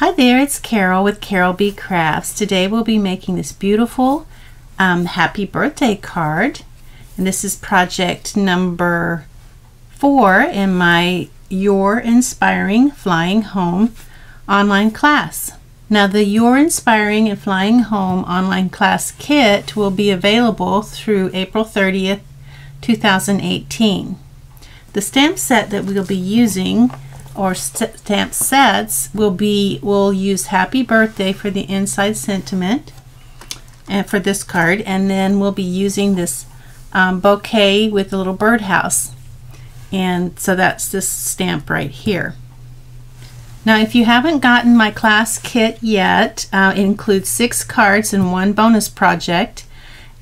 Hi there, it's Carol with Carol B Crafts. Today we'll be making this beautiful um, happy birthday card. And this is project number four in my You're Inspiring Flying Home online class. Now the You're Inspiring and Flying Home online class kit will be available through April 30th, 2018. The stamp set that we'll be using or stamp sets will be we'll use happy birthday for the inside sentiment and for this card and then we'll be using this um, bouquet with a little birdhouse. And so that's this stamp right here. Now if you haven't gotten my class kit yet uh, it includes six cards and one bonus project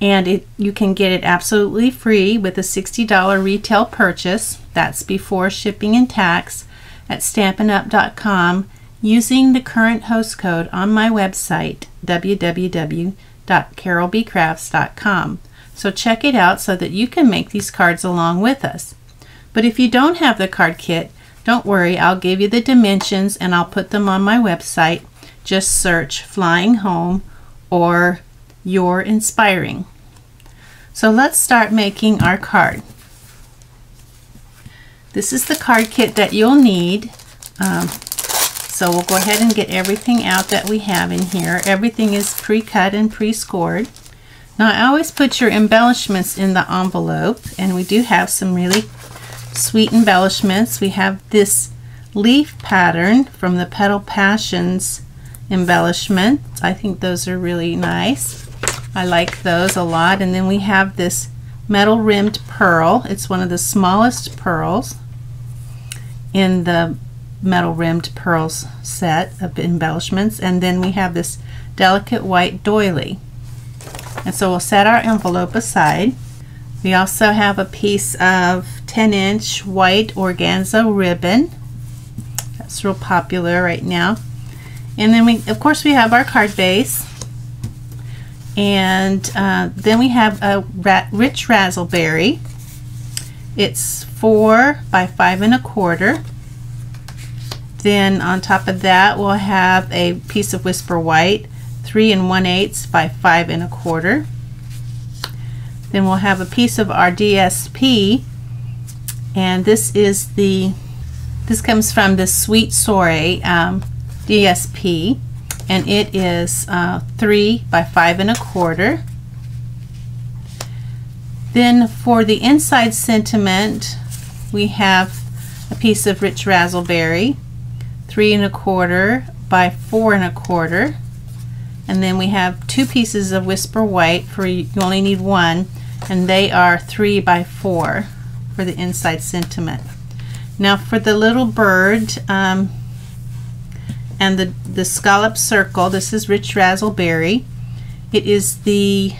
and it, you can get it absolutely free with a $60 retail purchase. That's before shipping and tax at stampinup.com using the current host code on my website www.carolbcrafts.com. So check it out so that you can make these cards along with us. But if you don't have the card kit, don't worry, I'll give you the dimensions and I'll put them on my website. Just search Flying Home or You're Inspiring. So let's start making our card. This is the card kit that you'll need. Um, so we'll go ahead and get everything out that we have in here. Everything is pre-cut and pre-scored. Now I always put your embellishments in the envelope and we do have some really sweet embellishments. We have this leaf pattern from the Petal Passions embellishment. I think those are really nice. I like those a lot. And then we have this metal rimmed pearl. It's one of the smallest pearls in the metal rimmed pearls set of embellishments. And then we have this delicate white doily. And so we'll set our envelope aside. We also have a piece of 10 inch white organza ribbon. That's real popular right now. And then we of course we have our card base. And uh, then we have a rich razzleberry it's four by five and a quarter. Then on top of that, we'll have a piece of Whisper White, three and one eighths by five and a quarter. Then we'll have a piece of our DSP, and this is the, this comes from the Sweet Soiree um, DSP, and it is uh, three by five and a quarter. Then for the inside sentiment, we have a piece of rich razzleberry, three and a quarter by four and a quarter. And then we have two pieces of Whisper White for you only need one, and they are three by four for the inside sentiment. Now for the little bird um, and the, the scallop circle, this is Rich Razzleberry. It is the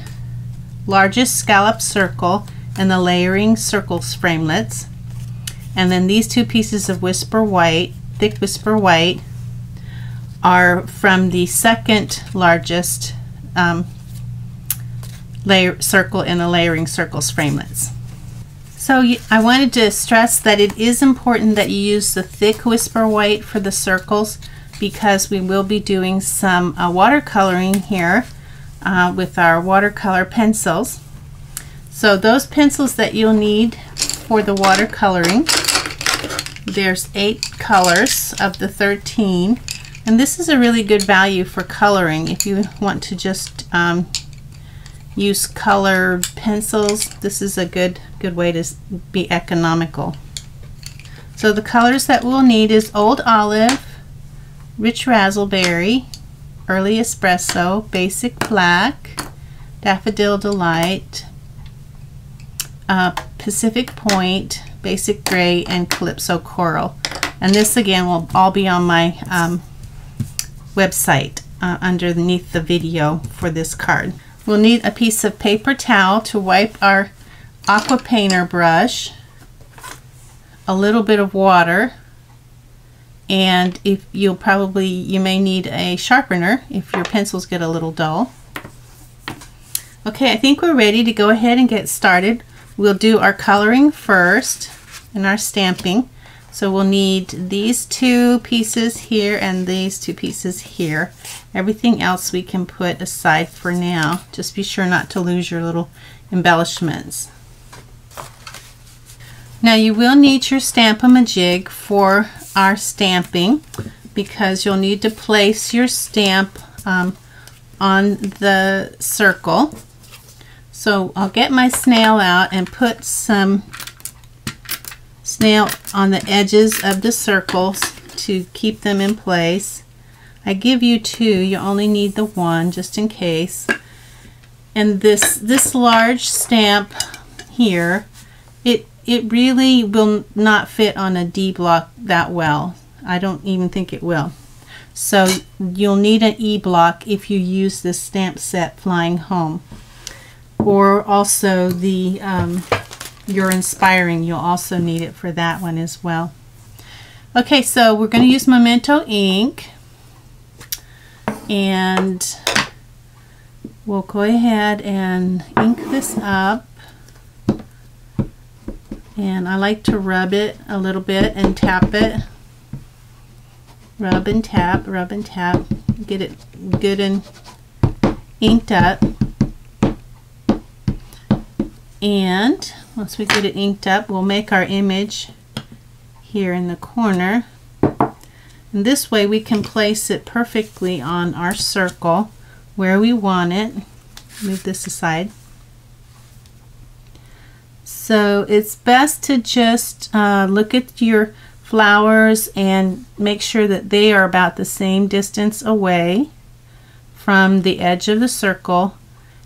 largest scallop circle and the layering circles framelits. And then these two pieces of Whisper White, thick Whisper White, are from the second largest um, layer circle in the layering circles framelits. So I wanted to stress that it is important that you use the thick Whisper White for the circles because we will be doing some uh, watercoloring here uh, with our watercolor pencils. So those pencils that you'll need for the watercoloring, there's eight colors of the 13. And this is a really good value for coloring. If you want to just um, use colored pencils, this is a good, good way to be economical. So the colors that we'll need is Old Olive, Rich Razzleberry, Early Espresso, Basic Black, Daffodil Delight, uh, Pacific Point, Basic Gray, and Calypso Coral. And this again will all be on my um, website uh, underneath the video for this card. We'll need a piece of paper towel to wipe our aqua painter brush, a little bit of water, and if you'll probably you may need a sharpener if your pencils get a little dull okay I think we're ready to go ahead and get started we'll do our coloring first and our stamping So we'll need these two pieces here and these two pieces here. Everything else we can put aside for now. Just be sure not to lose your little embellishments. Now you will need your Stamp-A-Majig for our stamping because you'll need to place your stamp um, on the circle. So I'll get my snail out and put some snail on the edges of the circles to keep them in place. I give you two, you only need the one just in case. And this this large stamp here, it it really will not fit on a D block that well. I don't even think it will. So you'll need an E block if you use this stamp set flying home. Or also the um, you're inspiring you'll also need it for that one as well okay so we're going to use memento ink and we'll go ahead and ink this up and I like to rub it a little bit and tap it rub and tap rub and tap get it good and inked up and once we get it inked up, we'll make our image here in the corner. And this way we can place it perfectly on our circle where we want it. Move this aside. So it's best to just uh, look at your flowers and make sure that they are about the same distance away from the edge of the circle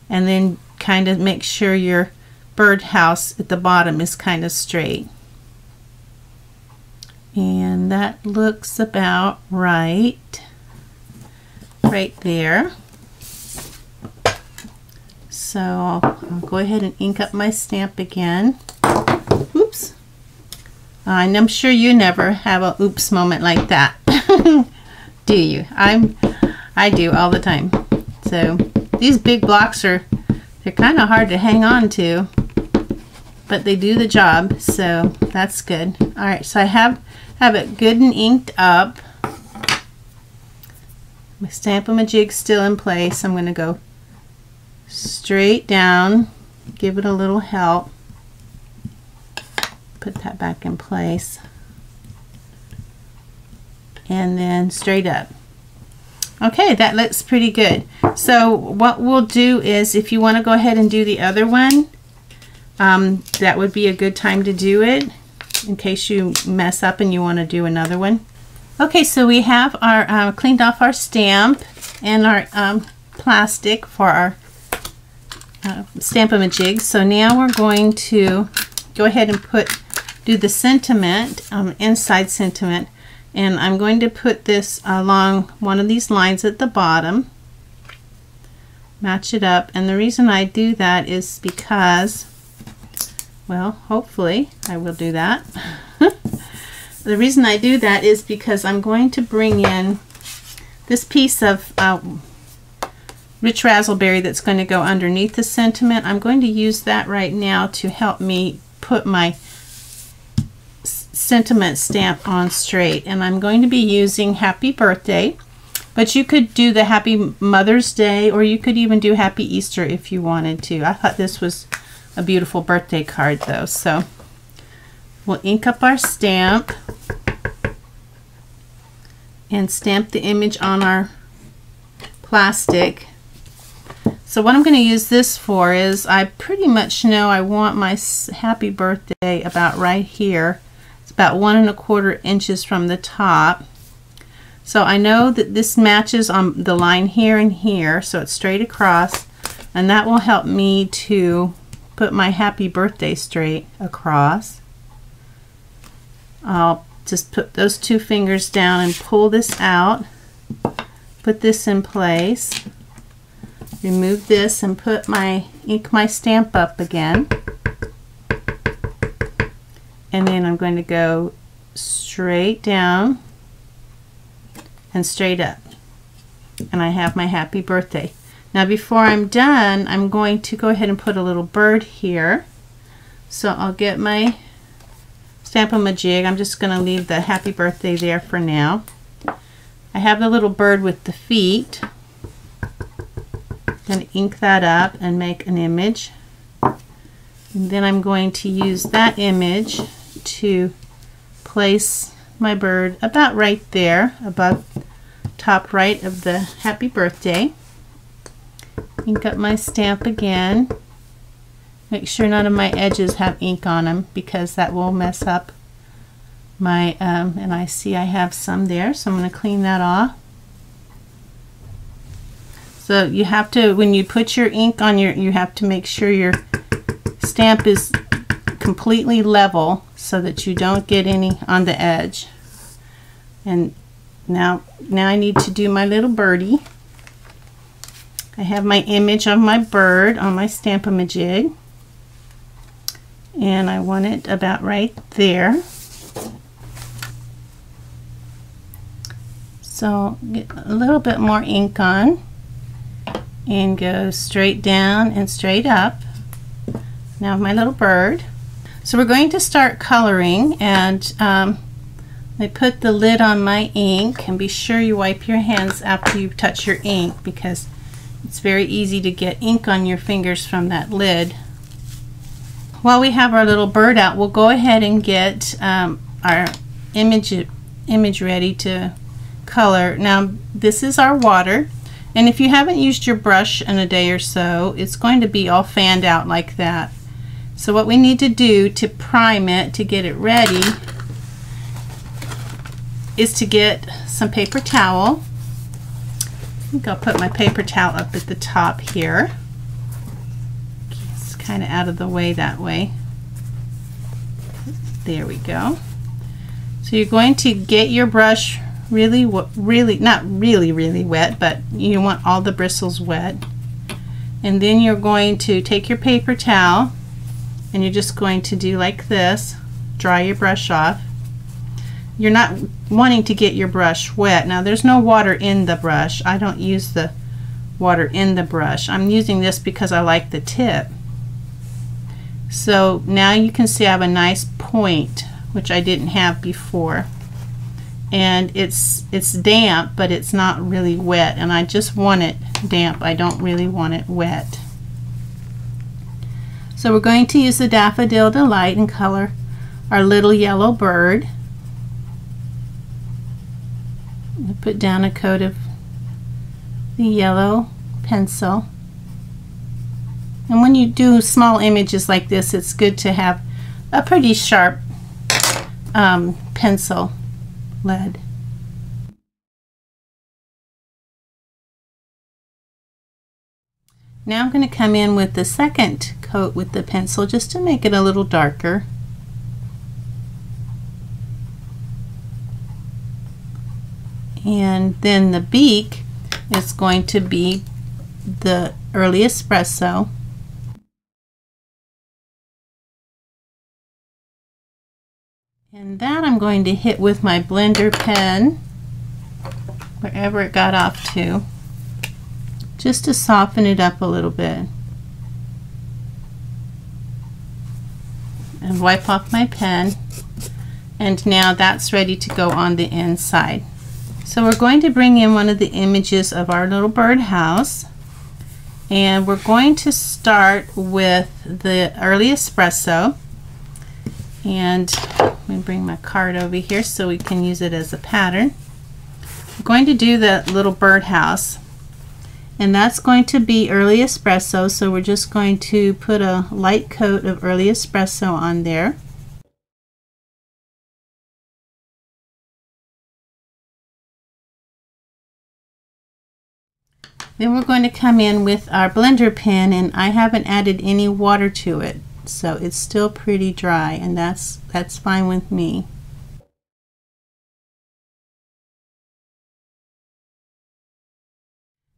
and then kind of make sure you're birdhouse at the bottom is kind of straight. And that looks about right, right there. So I'll, I'll go ahead and ink up my stamp again. Oops. And I'm sure you never have a oops moment like that. do you? I'm I do all the time. So these big blocks are they're kind of hard to hang on to but they do the job so that's good all right so I have have it good and inked up my Stamp-A-Majig still in place I'm going to go straight down give it a little help. Put that back in place. And then straight up. Okay that looks pretty good. So what we'll do is if you want to go ahead and do the other one um, that would be a good time to do it in case you mess up and you want to do another one. Okay, so we have our uh, cleaned off our stamp and our um, plastic for our uh, Stamp-A-Majig. So now we're going to go ahead and put do the sentiment, um, inside sentiment, and I'm going to put this along one of these lines at the bottom. Match it up, and the reason I do that is because well, hopefully I will do that. the reason I do that is because I'm going to bring in this piece of uh, rich razzleberry that's going to go underneath the sentiment. I'm going to use that right now to help me put my sentiment stamp on straight. And I'm going to be using Happy Birthday. But you could do the Happy Mother's Day or you could even do Happy Easter if you wanted to. I thought this was a beautiful birthday card though. So we'll ink up our stamp and stamp the image on our plastic. So what I'm going to use this for is I pretty much know I want my happy birthday about right here. It's about one and a quarter inches from the top. So I know that this matches on the line here and here, so it's straight across, and that will help me to put my happy birthday straight across. I'll just put those two fingers down and pull this out. Put this in place. Remove this and put my ink my stamp up again. And then I'm going to go straight down and straight up. And I have my happy birthday. Now before I'm done, I'm going to go ahead and put a little bird here. So I'll get my Stamp-A-Majig. I'm just going to leave the happy birthday there for now. I have the little bird with the feet. Going to ink that up and make an image. And then I'm going to use that image to place my bird about right there, above top right of the happy birthday. Ink up my stamp again. Make sure none of my edges have ink on them because that will mess up my, um, and I see I have some there, so I'm going to clean that off. So you have to, when you put your ink on your, you have to make sure your stamp is completely level so that you don't get any on the edge. And now, now I need to do my little birdie. I have my image of my bird on my Stamp-A-Majig. And I want it about right there. So get a little bit more ink on and go straight down and straight up. Now my little bird. So we're going to start coloring and um, I put the lid on my ink and be sure you wipe your hands after you touch your ink because it's very easy to get ink on your fingers from that lid. While we have our little bird out, we'll go ahead and get um, our image, image ready to color. Now this is our water and if you haven't used your brush in a day or so it's going to be all fanned out like that. So what we need to do to prime it to get it ready is to get some paper towel. I think I'll put my paper towel up at the top here. It's kind of out of the way that way. There we go. So you're going to get your brush really, what really, not really, really wet, but you want all the bristles wet. And then you're going to take your paper towel and you're just going to do like this, dry your brush off. You're not wanting to get your brush wet. Now there's no water in the brush. I don't use the water in the brush. I'm using this because I like the tip. So now you can see I have a nice point, which I didn't have before and it's it's damp but it's not really wet. And I just want it damp. I don't really want it wet. So we're going to use the Daffodil Delight and color our little yellow bird. Put down a coat of the yellow pencil. And when you do small images like this it's good to have a pretty sharp um, pencil lead. Now I'm going to come in with the second coat with the pencil just to make it a little darker. And then the beak is going to be the early espresso. And that I'm going to hit with my blender pen, wherever it got off to, just to soften it up a little bit. And wipe off my pen. And now that's ready to go on the inside. So we're going to bring in one of the images of our little birdhouse. And we're going to start with the early espresso. And let me bring my card over here so we can use it as a pattern. I'm going to do the little birdhouse and that's going to be early espresso so we're just going to put a light coat of early espresso on there. Then we're going to come in with our blender pen and I haven't added any water to it so it's still pretty dry and that's that's fine with me.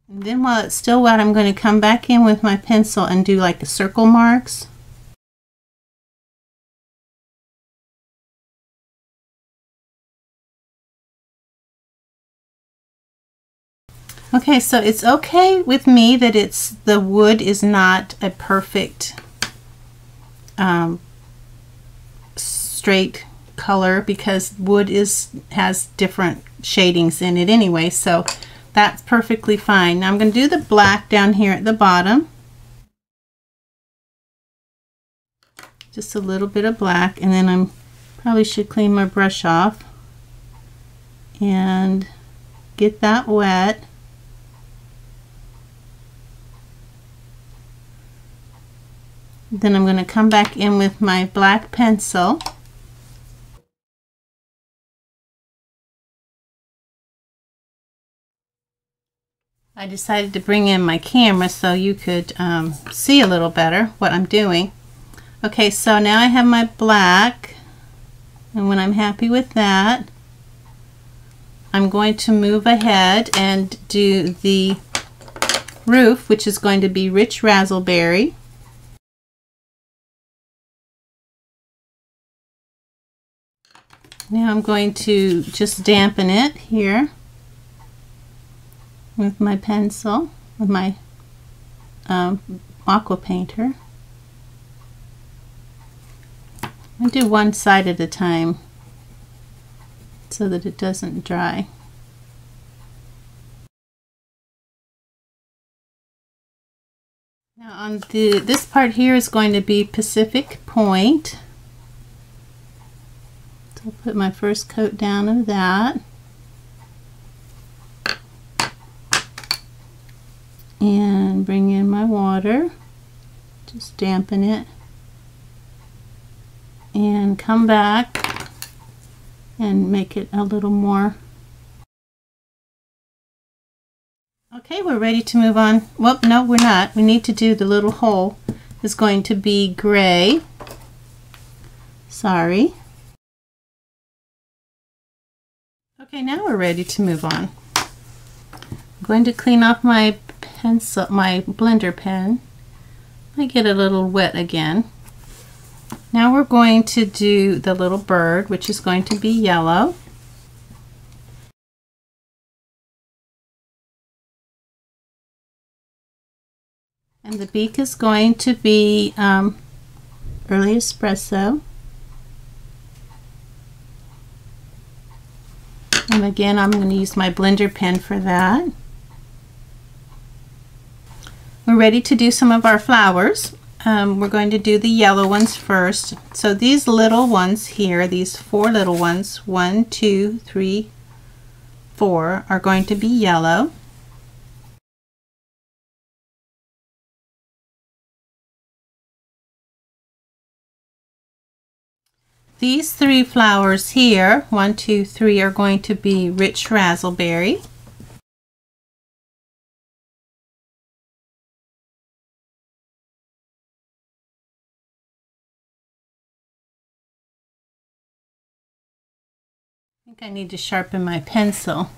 And then while it's still wet I'm going to come back in with my pencil and do like the circle marks. Okay, so it's okay with me that it's the wood is not a perfect um, straight color because wood is has different shadings in it anyway so that's perfectly fine. Now I'm going to do the black down here at the bottom. Just a little bit of black and then I'm probably should clean my brush off and get that wet. Then I'm going to come back in with my black pencil. I decided to bring in my camera so you could um, see a little better what I'm doing. Okay, so now I have my black and when I'm happy with that I'm going to move ahead and do the roof which is going to be Rich Razzleberry. Now I'm going to just dampen it here with my pencil, with my um, aqua painter. I do one side at a time so that it doesn't dry. Now on the this part here is going to be Pacific Point. I'll put my first coat down of that. And bring in my water. Just dampen it. And come back and make it a little more Okay, we're ready to move on. Well, no, we're not. We need to do the little hole is going to be gray. Sorry. Okay, now we're ready to move on. I'm going to clean off my pencil, my blender pen. I get a little wet again. Now we're going to do the little bird, which is going to be yellow. And the beak is going to be um, early espresso. And again, I'm going to use my blender pen for that. We're ready to do some of our flowers. Um, we're going to do the yellow ones first. So these little ones here, these four little ones, one, two, three, four, are going to be yellow. These three flowers here, one, two, three, are going to be rich razzleberry. I think I need to sharpen my pencil.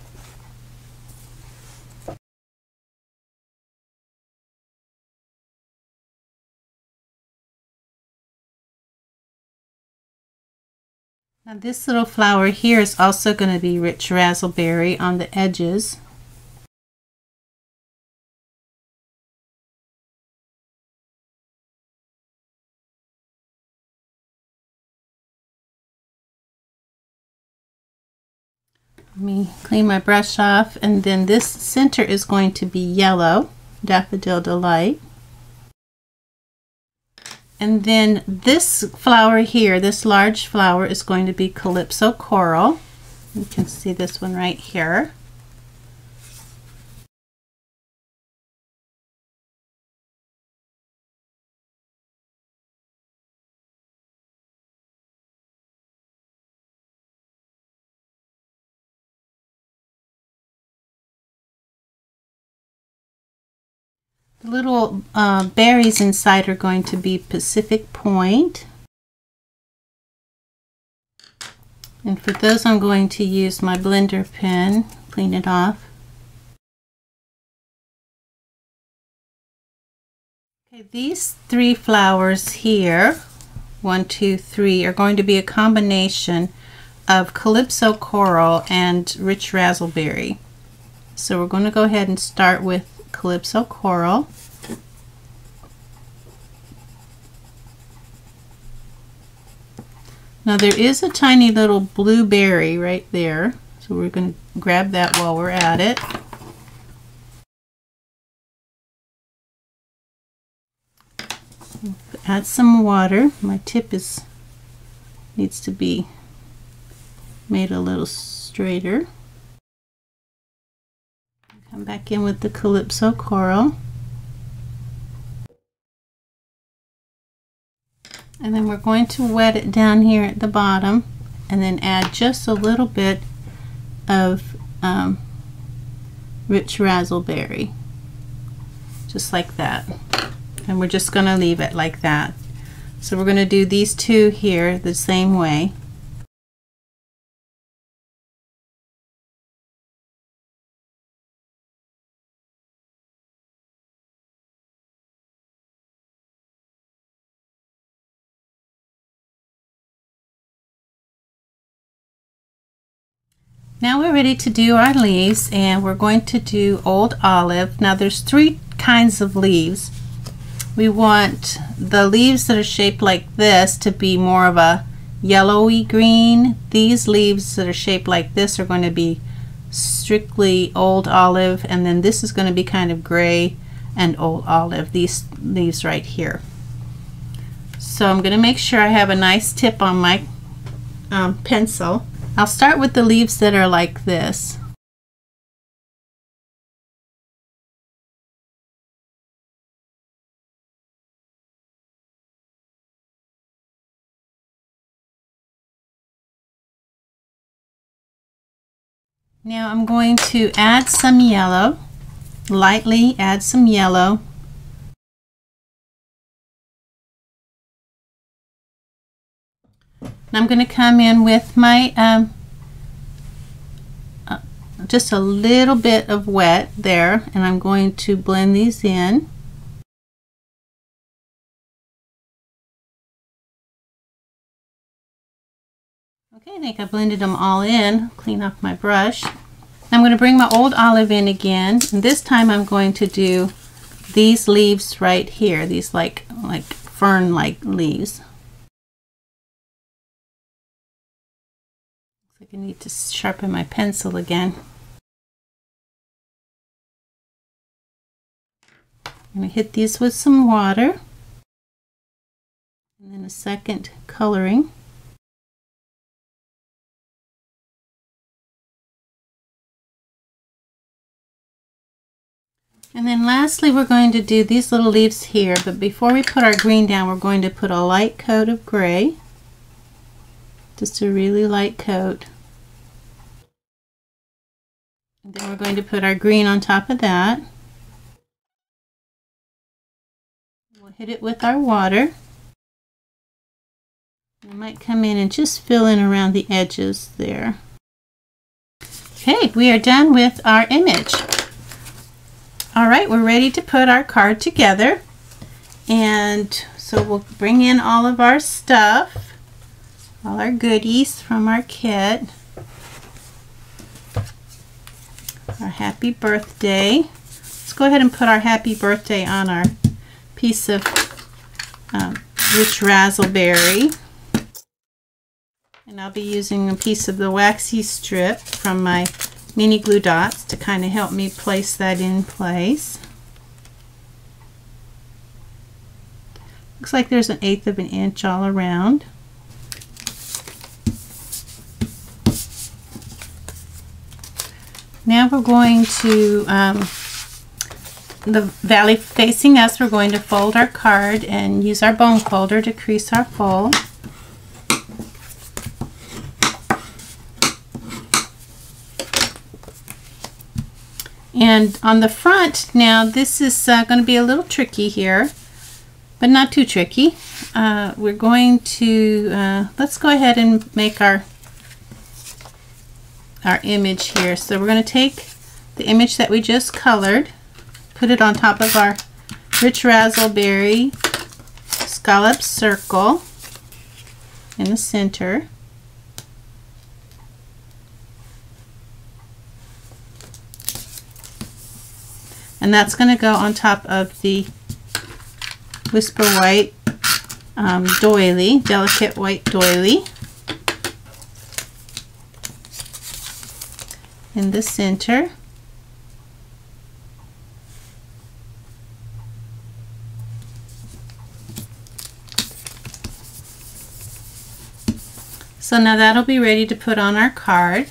Now this little flower here is also going to be rich razzleberry on the edges. Let me clean my brush off and then this center is going to be yellow, Daffodil Delight. And then this flower here, this large flower is going to be Calypso Coral. You can see this one right here. The little uh, berries inside are going to be Pacific Point. And for those I'm going to use my blender pen, clean it off. Okay, these three flowers here, one, two, three, are going to be a combination of Calypso Coral and Rich Razzleberry. So we're going to go ahead and start with Calypso Coral. Now there is a tiny little blueberry right there. So we're going to grab that while we're at it. Add some water. My tip is needs to be made a little straighter. Come back in with the Calypso Coral. And then we're going to wet it down here at the bottom and then add just a little bit of um, rich razzleberry. Just like that. And we're just going to leave it like that. So we're going to do these two here the same way. Now we're ready to do our leaves and we're going to do old olive. Now there's three kinds of leaves. We want the leaves that are shaped like this to be more of a yellowy green. These leaves that are shaped like this are going to be strictly old olive and then this is going to be kind of gray and old olive, these leaves right here. So I'm going to make sure I have a nice tip on my um, pencil I'll start with the leaves that are like this. Now I'm going to add some yellow, lightly add some yellow I'm going to come in with my um, uh, just a little bit of wet there and I'm going to blend these in. Okay, I think I blended them all in. Clean off my brush. I'm going to bring my old olive in again and this time I'm going to do these leaves right here, these like like fern-like leaves. I need to sharpen my pencil again. I'm going to hit these with some water and then a second coloring. And then lastly we're going to do these little leaves here but before we put our green down we're going to put a light coat of gray just a really light coat and then we're going to put our green on top of that. We'll hit it with our water. I might come in and just fill in around the edges there. Okay, we are done with our image. All right, we're ready to put our card together. And so we'll bring in all of our stuff, all our goodies from our kit our happy birthday. Let's go ahead and put our happy birthday on our piece of um, rich razzleberry. And I'll be using a piece of the waxy strip from my mini glue dots to kind of help me place that in place. Looks like there's an eighth of an inch all around. Now we're going to, um, the valley facing us, we're going to fold our card and use our bone folder to crease our fold. And on the front, now this is uh, going to be a little tricky here, but not too tricky. Uh, we're going to, uh, let's go ahead and make our our image here. So we're going to take the image that we just colored, put it on top of our rich razzleberry scallop circle in the center. And that's going to go on top of the Whisper White um, doily, delicate white doily. In the center. So now that'll be ready to put on our card.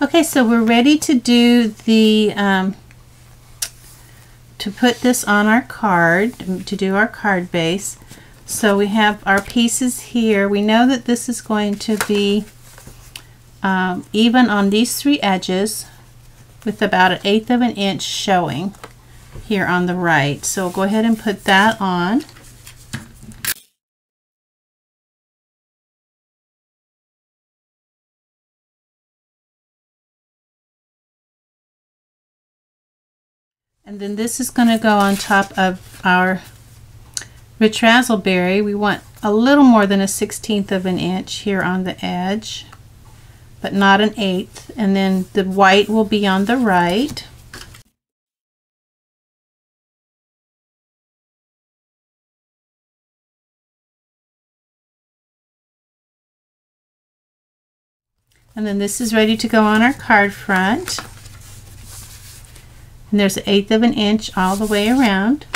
Okay, so we're ready to do the, um, to put this on our card, to do our card base. So we have our pieces here. We know that this is going to be um, even on these three edges with about an eighth of an inch showing here on the right. So we'll go ahead and put that on. And then this is going to go on top of our rich razzleberry. We want a little more than a 16th of an inch here on the edge, but not an eighth. And then the white will be on the right. And then this is ready to go on our card front and there's an eighth of an inch all the way around.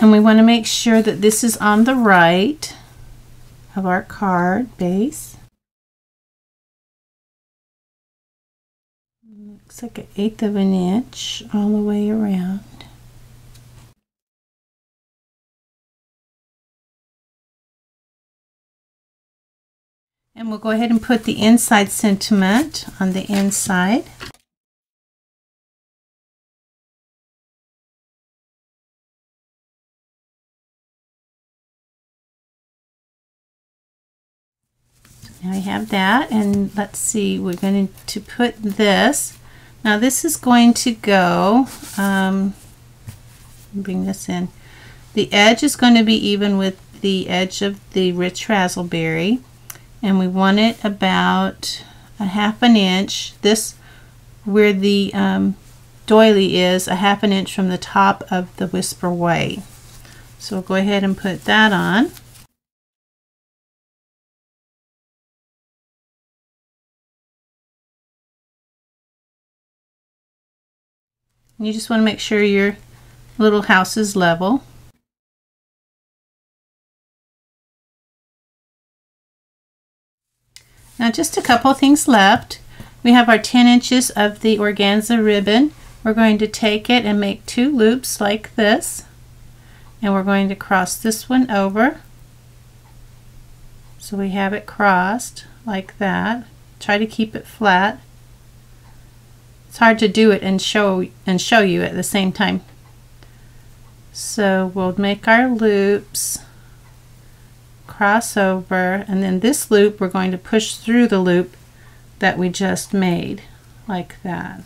And we want to make sure that this is on the right of our card base. Looks like an eighth of an inch all the way around. And we'll go ahead and put the inside sentiment on the inside. I have that and let's see we're going to put this. Now this is going to go um, bring this in. The edge is going to be even with the edge of the rich razzleberry and we want it about a half an inch. This where the um, doily is a half an inch from the top of the whisper white so we'll go ahead and put that on you just want to make sure your little house is level Now just a couple things left. We have our 10 inches of the organza ribbon. We're going to take it and make two loops like this. And we're going to cross this one over. So we have it crossed like that. Try to keep it flat. It's hard to do it and show and show you at the same time. So we'll make our loops cross over and then this loop we're going to push through the loop that we just made like that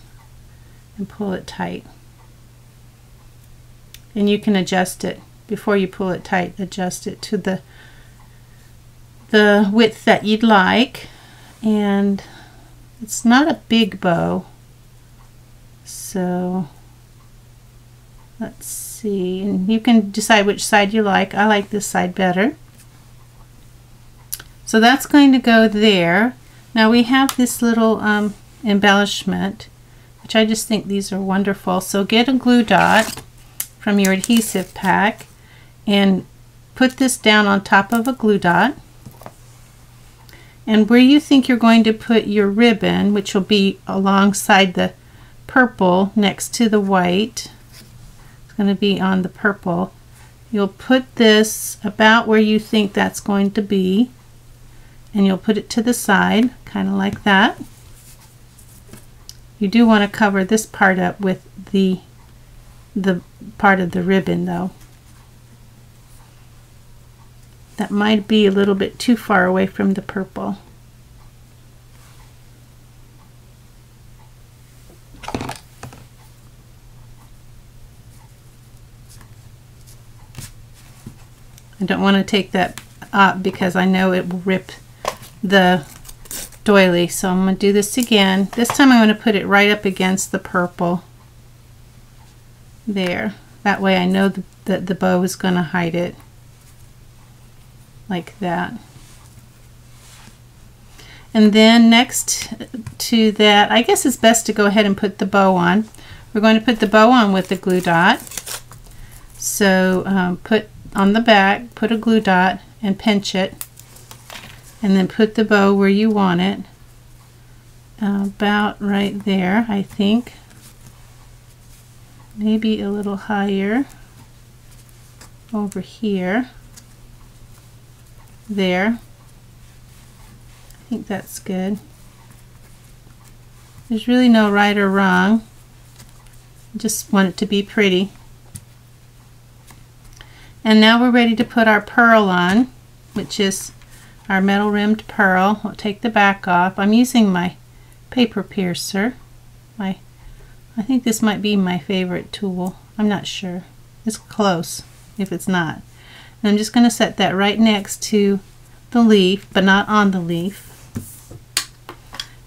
and pull it tight. And you can adjust it. Before you pull it tight adjust it to the the width that you'd like. And it's not a big bow so let's see and you can decide which side you like I like this side better so that's going to go there. Now we have this little um, embellishment, which I just think these are wonderful. So get a glue dot from your adhesive pack and put this down on top of a glue dot. And where you think you're going to put your ribbon, which will be alongside the purple next to the white, it's going to be on the purple, you'll put this about where you think that's going to be and you'll put it to the side kind of like that. You do want to cover this part up with the the part of the ribbon though. That might be a little bit too far away from the purple I don't want to take that up because I know it will rip the doily. So I'm going to do this again. This time I'm going to put it right up against the purple. There. That way I know that the bow is going to hide it. Like that. And then next to that, I guess it's best to go ahead and put the bow on. We're going to put the bow on with the glue dot. So um, put on the back, put a glue dot and pinch it. And then put the bow where you want it. Uh, about right there, I think. Maybe a little higher. Over here. There I think that's good. There's really no right or wrong. Just want it to be pretty. And now we're ready to put our pearl on, which is our metal rimmed pearl. We'll take the back off. I'm using my paper piercer. My, I think this might be my favorite tool. I'm not sure. It's close if it's not. And I'm just going to set that right next to the leaf, but not on the leaf.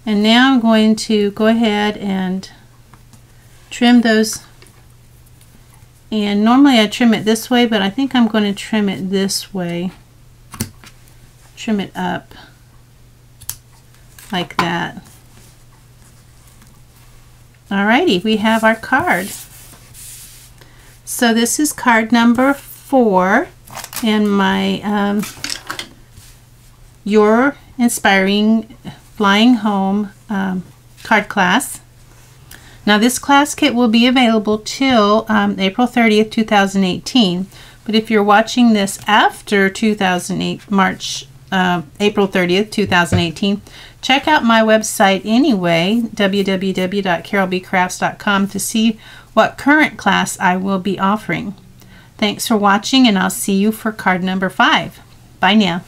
And now I'm going to go ahead and trim those. And normally I trim it this way, but I think I'm going to trim it this way. Trim it up like that. Alrighty, we have our card. So this is card number four in my um, You're Inspiring Flying Home um, card class. Now this class kit will be available till um, April 30th, 2018. But if you're watching this after 2008, March, uh, April 30th, 2018, check out my website anyway, www.carolbcrafts.com to see what current class I will be offering. Thanks for watching and I'll see you for card number five. Bye now.